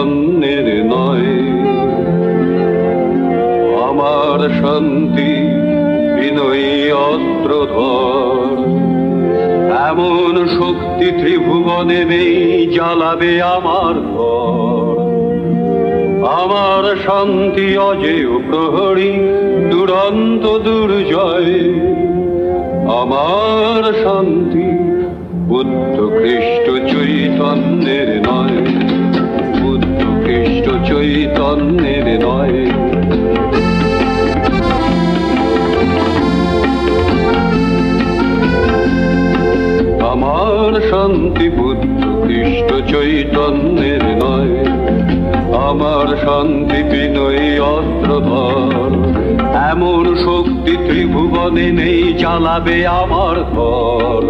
তন্নের নয়। আমার শান্তি, বিনয়ী অস্ত্রধর। এমন শক্তি ত্রিভুবনে নেই, জ্বালাবে আমার ঘর। আমার শান্তি অজেয় প্রহরী, দুরন্ত দুর্জয়। আমার শান্তি বুদ্ধ খ্রিস্ট চৈতন্যের চৈতন্যের নয়। আমার শান্তি বুদ্ধ খ্রিস্ট চৈতন্যের নয়। আমার শান্তি বিনয়ী অস্ত্রধর। এমন শক্তি ত্রিভুবনে নেই চালাবে আমার ঘর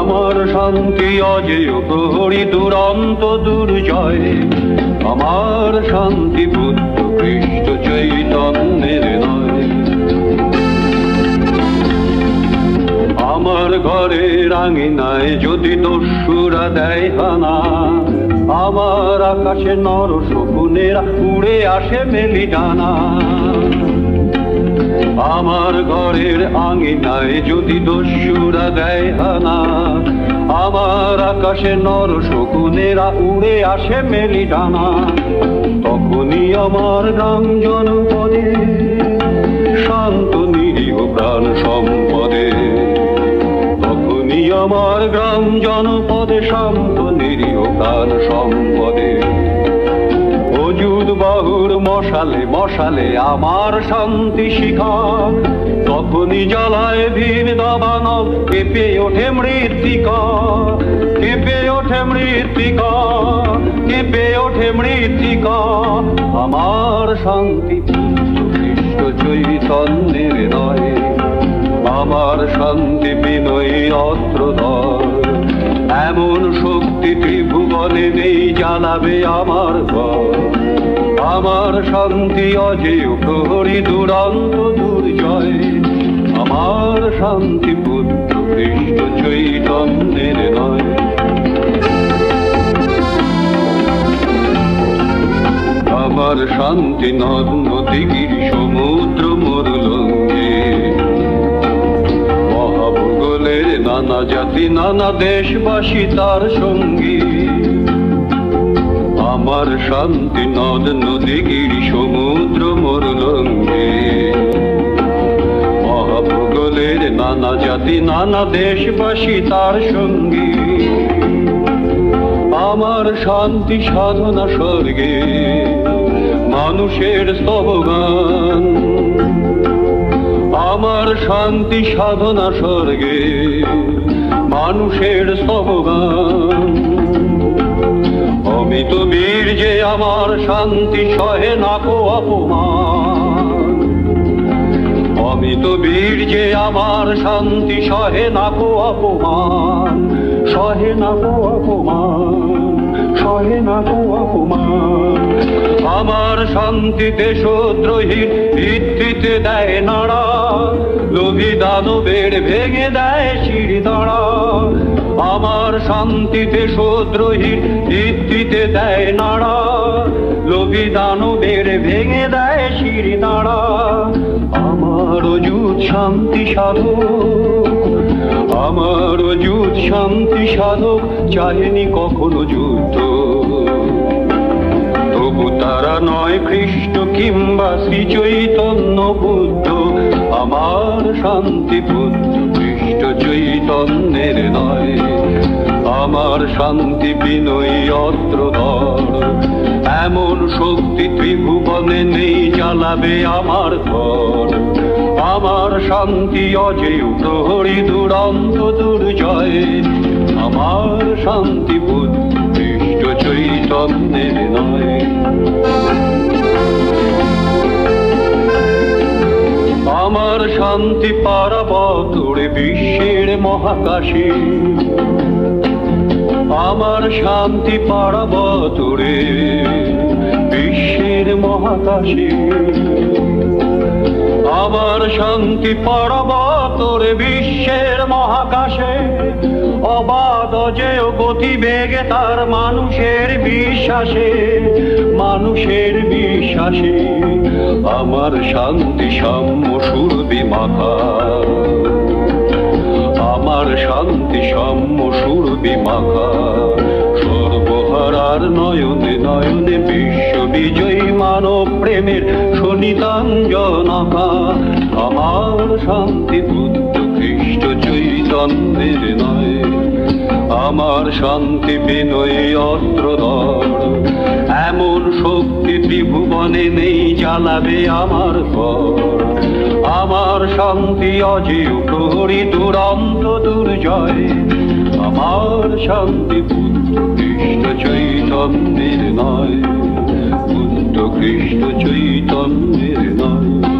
আমার শান্তি অজেয় প্রহরী দুরন্ত দুর্জয়। আমার শান্তি বুদ্ধ খ্রিস্ট চৈতন্যের নয়। আমার ঘরে রাঙিনায় যদি দস্যুরা দেয় হানা, আমার আকাশে নর শকুনেরা উড়ে আসে মেলি ডানা আমার ঘরের আঙিনায় যদি দস্যুরা দেয় হানা, আমার আকাশে নর শকুনেরা উড়ে আসে মেলি ডানা তখনই আমার গ্রাম জনপদে শান্ত নিরীহ প্রাণ সম্পদে। তখনই আমার গ্রাম জনপদে শান্ত নিরীহ প্রাণ সম্পদে। অজুদ বাহুর মশালে মশালে আমার শান্তি শিখা তখনই জ্বালায় ভীর দাবানল, কেঁপে ওঠে মৃত্তিকা কেঁপে ওঠে মৃত্তিকা কেঁপে ওঠে মৃত্তিকা আমার শান্তি খ্রিস্ট চৈতন্যের নয়। আমার শান্তি বিনয়ী অস্ত্রধর। এমন শক্তি ত্রিভুবনে নেই, জ্বালাবে আমার ঘর। আমার শান্তি অজেয় প্রহরী দুরন্ত দুর্জয়। আমার শান্তি পুত্র খ্রিস্ট চৈতন্যের নয়। আমার শান্তি নদ নদী গিরি সমুদ্র মরুলঙ্গে। মহাভূগোলের নানা জাতি, নানা দেশবাসী তার সঙ্গী। আমার শান্তি নদ নদী গিরি সমুদ্র মরুলঙ্গে। মহাভূগোলের নানা জাতি, নানা দেশবাসী তার সঙ্গী। আমার শান্তি সাধনা স্বর্গে, মানুষের স্তবগান। আমার শান্তি সাধনা স্বর্গে, মানুষের স্তবগান। অমিত বীর যে আমার শান্তি সহে নাকো অপমান। অমিত বীর যে আমার শান্তি সহে নাকো অপমান। সহে নাকো অপমান, সহে নাকো অপমান। আমার শান্তিতে দেশদ্রোহীর ভিত্তিতে দেয় নাড়া, লোভী দানবের ভেঙে দেয় সিঁড়ি দাঁড়া। আমার শান্তি দেশদ্রোহীর ভিত্তিতে দেয় নাড়া। লোভী দানবের ভেঙে দেয় সিঁড়ি দাঁড়া আমার অযুত শান্তি সাধক, আমার অযুত শান্তি সাধক চাহেনি কখনো যুদ্ধ। তবু তারা নয় খ্রিস্ট কিংবা শ্রী চৈতন্য বুদ্ধ, আমার শান্তি বুদ্ধ চৈতন্যের নয়, আমার শান্তি বিনয়ী অস্ত্রধর এমন শক্তি ত্রিভুবনে নেই জ্বালাবে আমার ঘর আমার শান্তি অজেয় প্রহরী, দুরন্ত দুর্জয়। আমার শান্তি বুদ্ধ খ্রিস্ট চৈতন্যের নয়। আমার শান্তি পারাবতরে বিশ্বের মহাকাশে। আমার শান্তি পারাবতরে বিশ্বের মহাকাশে। আমার শান্তি পর্বতর বিশ্বের মহাকাশে। অবাধ যে গতি বেগে তার মানুষের বিশ্বাসে। মানুষের বিশ্বাসে আমার শান্তি সাম্য সুরবি মাথা। আমার শান্তি সাম্য সুরবি মাখা সর্বহারার নয়নে নয়নে বিশ্ব বিজয়ী মানব প্রেমের শনিতাঞ্জনকা আমার শান্তি খ্রিস্ট চৈতন্যের নয়। আমার শান্তি বিনয়ী অস্ত্রধর এমন শক্তি ত্রিভুবনে নেই জ্বালাবে আমার ঘর। আমার শান্তি অজেয় প্রহরী দুরন্ত দুর্জয়। আমার শান্তি বুদ্ধ খ্রিস্ট চৈতন্যের নয়। বুদ্ধ খ্রিস্ট চৈতন্যের নয়।